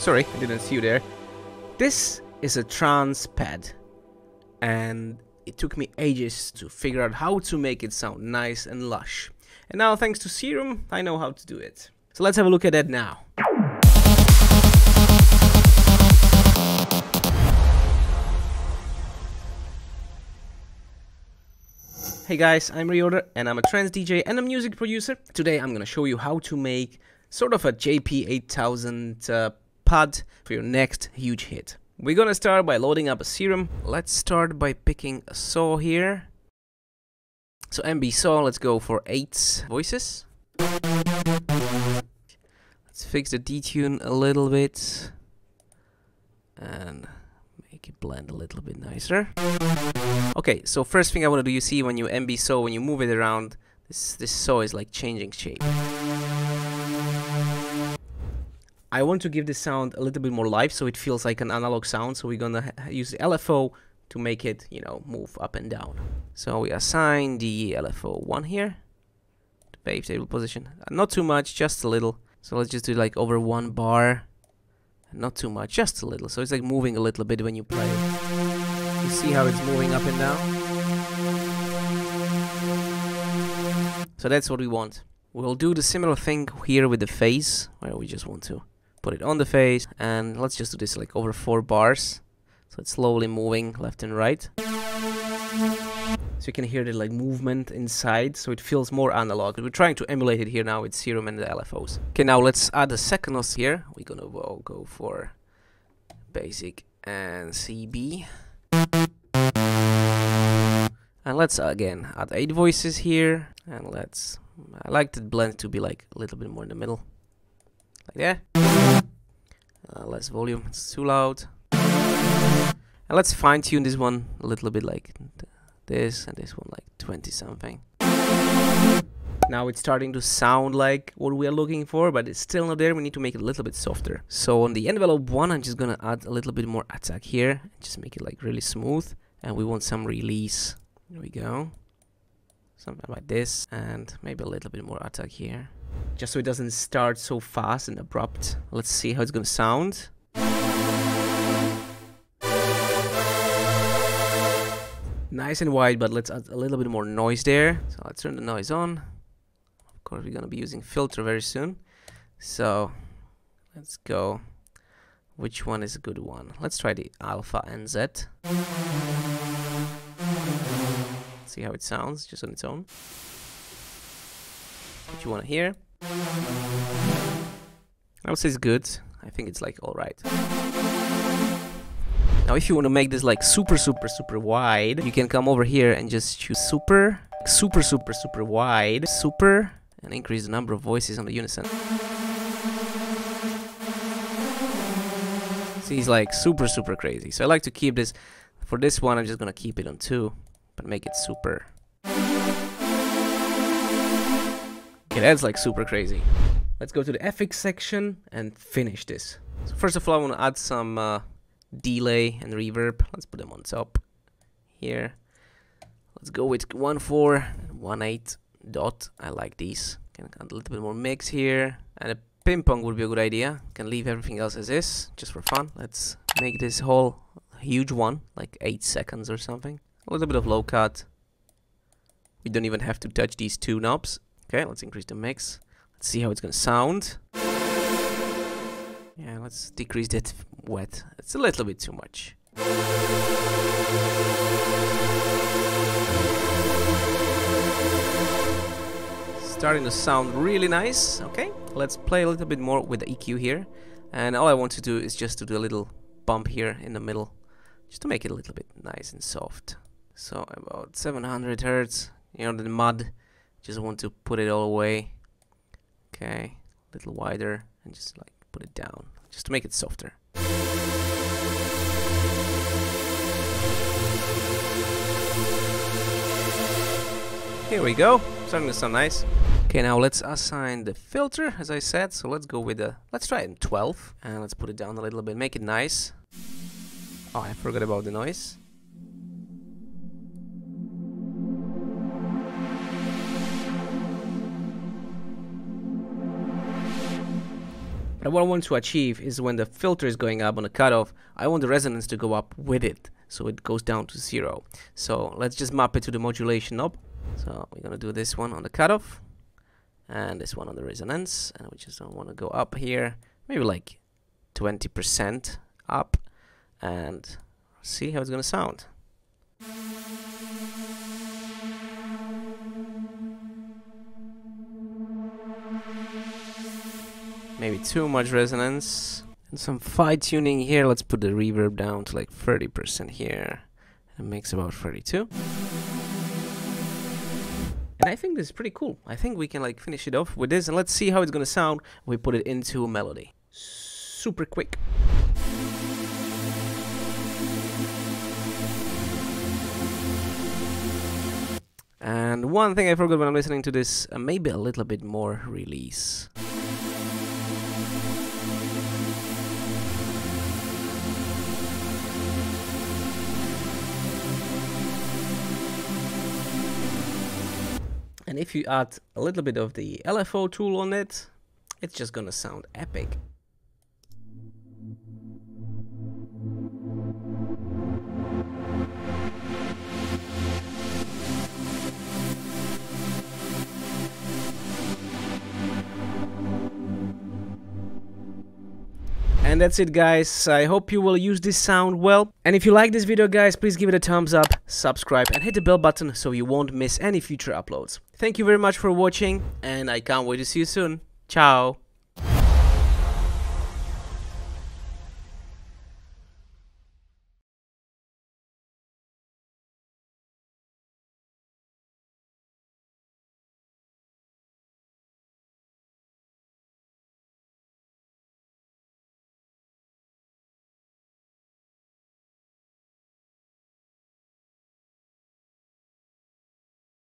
sorry, I didn't see you there. This is a trance pad, and it took me ages to figure out how to make it sound nice and lush. And now, thanks to Serum, I know how to do it. So let's have a look at that now. Hey guys, I'm ReOrder and I'm a trance DJ and a music producer. Today I'm gonna show you how to make sort of a JP8000 uh, pad for your next huge hit. We're gonna start by loading up a serum. Let's start by picking a saw here. So MB saw, let's go for 8 voices. Let's fix the detune a little bit. And make it blend a little bit nicer. Okay, so first thing I want to do, you see when you MB saw, when you move it around, this, this saw is like changing shape. I want to give this sound a little bit more life so it feels like an analog sound. So we're gonna use the LFO to make it, you know, move up and down. So we assign the LFO 1 here, the wavetable position. Not too much, just a little. So let's just do like over one bar. Not too much, just a little. So it's like moving a little bit when you play. You see how it's moving up and down? So that's what we want. We'll do the similar thing here with the phase, where we just want to put it on the phase and let's just do this like over four bars. So it's slowly moving left and right. So you can hear the like movement inside so it feels more analog. We're trying to emulate it here now with serum and the LFOs okay now let's add a second os here. We're gonna go for basic and CB and let's again add eight voices here. And let's I like the blend to be like a little bit more in the middle like that. Uh, less volume, it's too loud. And let's fine tune this one a little bit like this and this one like 20 something. Now it's starting to sound like what we are looking for, but it's still not there. We need to make it a little bit softer. So on the envelope one, I'm just gonna add a little bit more attack here. Just make it like really smooth. And we want some release. There we go. Something like this. And maybe a little bit more attack here just so it doesn't start so fast and abrupt. Let's see how it's gonna sound. Nice and wide, but let's add a little bit more noise there. So let's turn the noise on. Of course, we're gonna be using filter very soon. So let's go. Which one is a good one? Let's try the Alpha NZ. See how it sounds just on its own what you want to hear. I would say it's good. I think it's like alright. Now if you want to make this like super super super wide, you can come over here and just choose super, super super super wide, super, and increase the number of voices on the unison. See, it's like super super crazy. So I like to keep this, for this one I'm just gonna keep it on 2, but make it super. Okay, that's like super crazy. Let's go to the FX section and finish this. So first of all, I want to add some uh, delay and reverb. Let's put them on top here. Let's go with 1.4 and 1.8 dot. I like these. Can add a little bit more mix here. And a ping pong would be a good idea. Can leave everything else as is, just for fun. Let's make this whole huge one, like 8 seconds or something. A little bit of low cut. We don't even have to touch these two knobs. Okay, let's increase the mix. Let's see how it's gonna sound. Yeah, let's decrease that wet. It's a little bit too much. Starting to sound really nice. Okay, let's play a little bit more with the EQ here. And all I want to do is just to do a little bump here in the middle. Just to make it a little bit nice and soft. So about 700 hertz, you know, the mud just want to put it all away okay? A little wider and just like put it down just to make it softer. Here we go. Starting to sound nice. Okay now let's assign the filter as I said. So let's go with the let's try it in 12 and let's put it down a little bit. Make it nice. Oh I forgot about the noise But what I want to achieve is when the filter is going up on the cutoff, I want the resonance to go up with it. So it goes down to zero. So let's just map it to the modulation knob. So we're gonna do this one on the cutoff and this one on the resonance. And we just don't want to go up here, maybe like 20% up and see how it's gonna sound. Maybe too much resonance. And some fine tuning here. Let's put the reverb down to like 30% here. It makes about 32. And I think this is pretty cool. I think we can like finish it off with this and let's see how it's gonna sound we put it into a melody. Super quick. And one thing I forgot when I'm listening to this, uh, maybe a little bit more release. If you add a little bit of the LFO tool on it, it's just gonna sound epic. And that's it guys, I hope you will use this sound well. And if you like this video guys, please give it a thumbs up, subscribe and hit the bell button so you won't miss any future uploads. Thank you very much for watching and I can't wait to see you soon. Ciao!